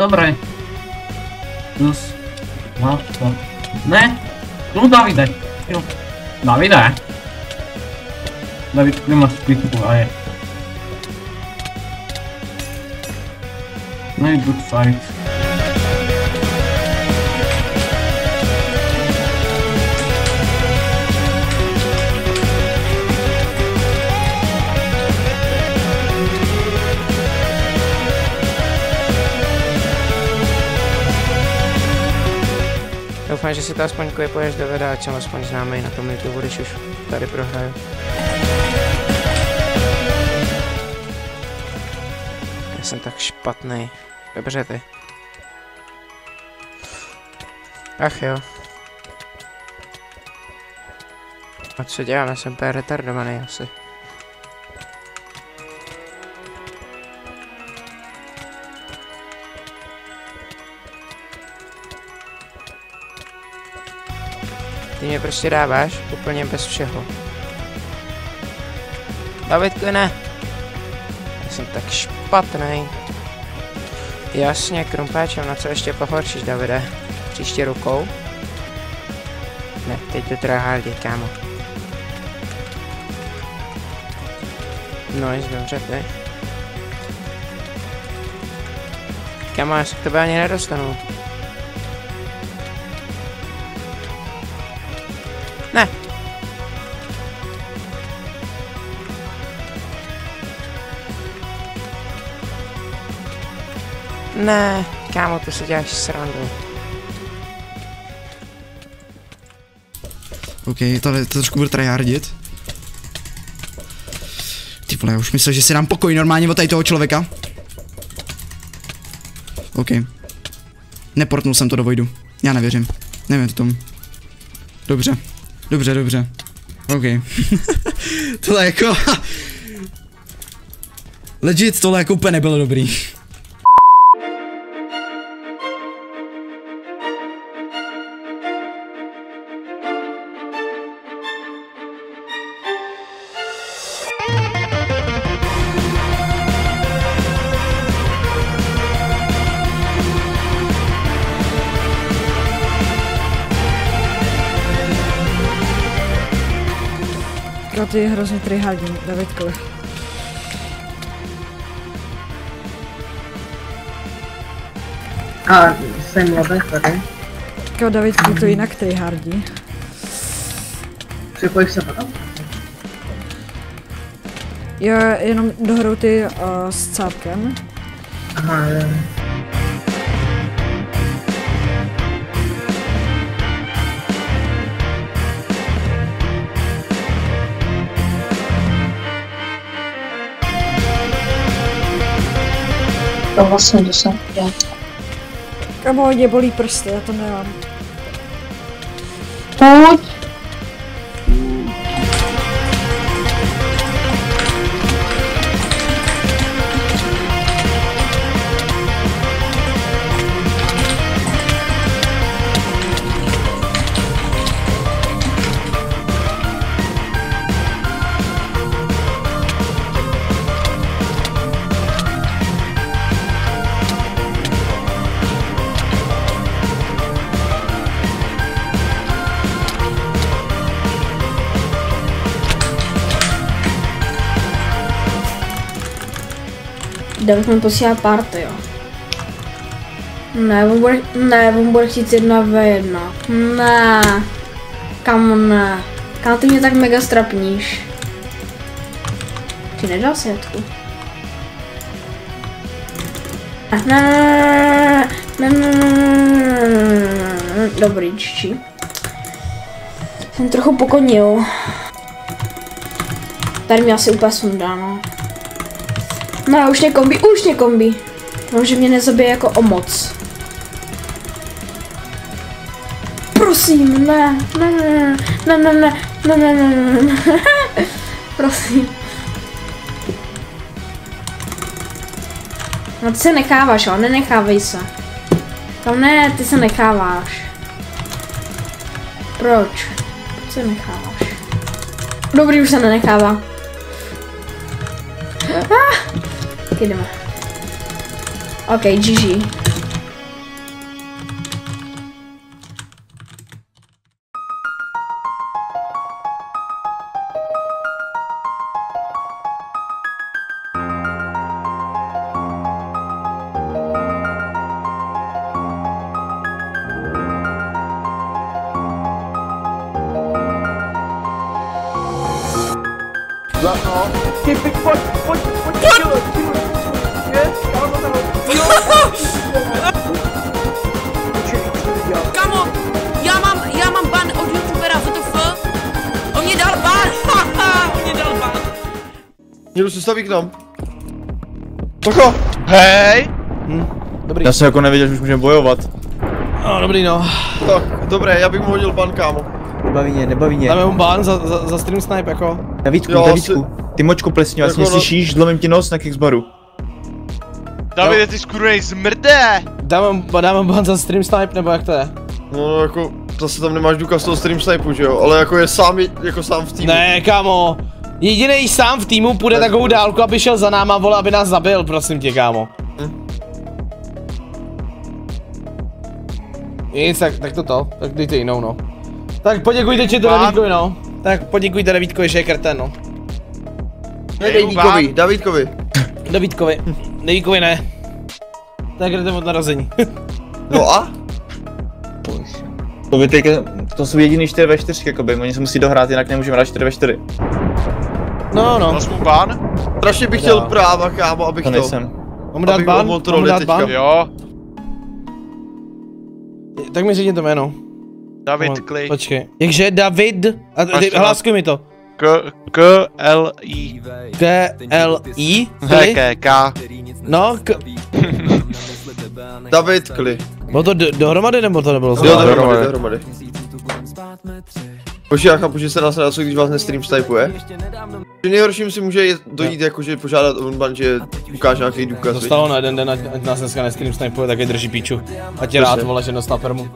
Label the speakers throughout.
Speaker 1: Добре. Плюс. Два, два. Не. Ну, Давиде. Йо. Давиде. Давид, нема спитку, а е. Най-друг сайт.
Speaker 2: Doufám, že si to aspoň klipuješ do videa, ať jsem aspoň známý na tom YouTube, když už tady prohraju. Já jsem tak špatný. Dobře ty. Ach jo. A co dělám? Já jsem úplně retardovaný asi. Mě prostě dáváš úplně bez všeho. Davidku, ne. Já jsem tak špatný. Jasně, krumpáčem, na co ještě pohoršíš, Davide? Příště rukou? Ne, teď to teda hardě, kámo. No, nic, dobře, ty. Kámo, já se k tebe ani nedostanu. Ne, kámo, ty si děláš srandu.
Speaker 3: OK, tady to trošku budu tryhardit. Ty vole, já už myslel, že si dám pokoj normálně od tady toho člověka. OK. Neportnul jsem to do Vojdu. Já nevěřím. Nevím to tomu. Dobře. Dobře, dobře. OK. tohle jako... Legit, tohle jako úplně nebylo dobrý.
Speaker 4: Ty hrozně tryhardí, Davidkovi.
Speaker 5: A jsem Lobe tady.
Speaker 4: Jako Davidku to jinak tryhardí.
Speaker 5: Připojíš se potom?
Speaker 4: Jo, jenom dohrou ty uh, s cápkem.
Speaker 5: Aha, jo.
Speaker 6: To vlastně to jsem chtěl.
Speaker 4: Kamo, hodně bolí prsty, já to nemám.
Speaker 6: Pojď! David mi posílá party, jo. Ne, on bude, ne, on bude chtít jedna v jedna. Ne. Kam ne. Kam ty mě tak mega strapníš? Ty nedal. Ne, ne, ne, ne, ne, ne, ne, Dobrý, čiči. Jsem trochu pokonil. Tady mě asi úplně sundá, no. No, už mě kombi, už mě kombi. Doufám, že mě nezabije jako o moc. Prosím, ne, ne, ne, ne, ne, ne, ne, ne, ne, ne, ne, Prosím. No ty se necháváš, jo, nenechávej se. Tam ne, ty se necháváš. Proč? Proč se necháváš? Dobrý, už se nenechává. Ah! Ok, GG.
Speaker 7: Lá, ó. Pode, pode, pode, pode.
Speaker 8: Někdo se staví k nám. Tocho!
Speaker 9: Hej!
Speaker 7: Dobrý.
Speaker 9: Já jsem jako nevěděl, že už můžeme bojovat.
Speaker 7: No, dobrý no.
Speaker 8: Tak, dobré, já bych mu hodil ban, kámo.
Speaker 9: Nebaví mě, nebaví mě.
Speaker 7: Dáme mu ban za, za, za stream snipe jako.
Speaker 9: Davídku,
Speaker 8: Jo,
Speaker 9: Davídku. Ty močko plesně,
Speaker 8: Jako
Speaker 9: vlastně
Speaker 8: no-
Speaker 9: slyšíš, zlomím ti nos na Kicksbaru.
Speaker 10: Davide, ty skurvený zmrde!
Speaker 7: Dáme, dáme ban za stream snipe, nebo jak to je?
Speaker 8: No jako, zase tam nemáš důkaz toho stream snipu, že jo? Ale jako je sám, jako sám v týmu.
Speaker 7: Ne, kámo. Jediný sám v týmu půjde takovou dálku, aby šel za náma, vole, aby nás zabil, prosím tě, kámo. Nic, tak, tak to to, tak dejte jinou, no. Tak poděkujte ti to. Davidkovi, no. Tak poděkujte Davidkovi, že je krten, no.
Speaker 8: Ne, Davídkovi, Davídkovi.
Speaker 7: Davidkovi. Davidkovi ne. To je krten od narození.
Speaker 8: No a?
Speaker 9: To, by teď, to jsou jediný 4 ve 4, jakoby, oni se musí dohrát, jinak nemůžeme hrát 4 ve 4.
Speaker 7: No, no.
Speaker 10: Dal jsi mu ban?
Speaker 8: Strašně bych chtěl práva, kámo, abych
Speaker 9: To
Speaker 8: to.
Speaker 9: nejsem.
Speaker 7: Mám dát
Speaker 8: Abych
Speaker 7: ban?
Speaker 8: mohl
Speaker 7: Mám dát
Speaker 8: teďka.
Speaker 7: ban?
Speaker 10: Jo.
Speaker 7: Tak mi řekni to jméno.
Speaker 10: David Kli.
Speaker 7: Počkej. Jakže David? A ty,
Speaker 10: to
Speaker 7: hláskuj mi to.
Speaker 10: K, K, L, I.
Speaker 7: K, L, I? Kli?
Speaker 10: K, K.
Speaker 7: No, k...
Speaker 8: David Kli.
Speaker 7: Bylo to do, dohromady nebo to nebylo?
Speaker 8: Jo, dohromady, dohromady. Počkej, já chápu, že se nás na když vás nestream snipeuje. Že nejhorším si může jít- dojít jakože požádat o ban, že ukáže nějaký důkaz. viď?
Speaker 7: Dostalo na jeden den, ať, nás dneska neskrim snipuje, tak je drží píču. Ať je rád, vole, že dostal permu.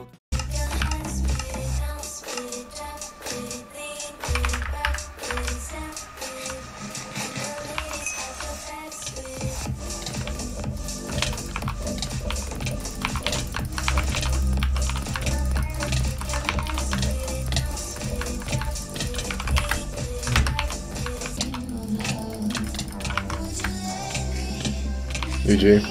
Speaker 8: GG.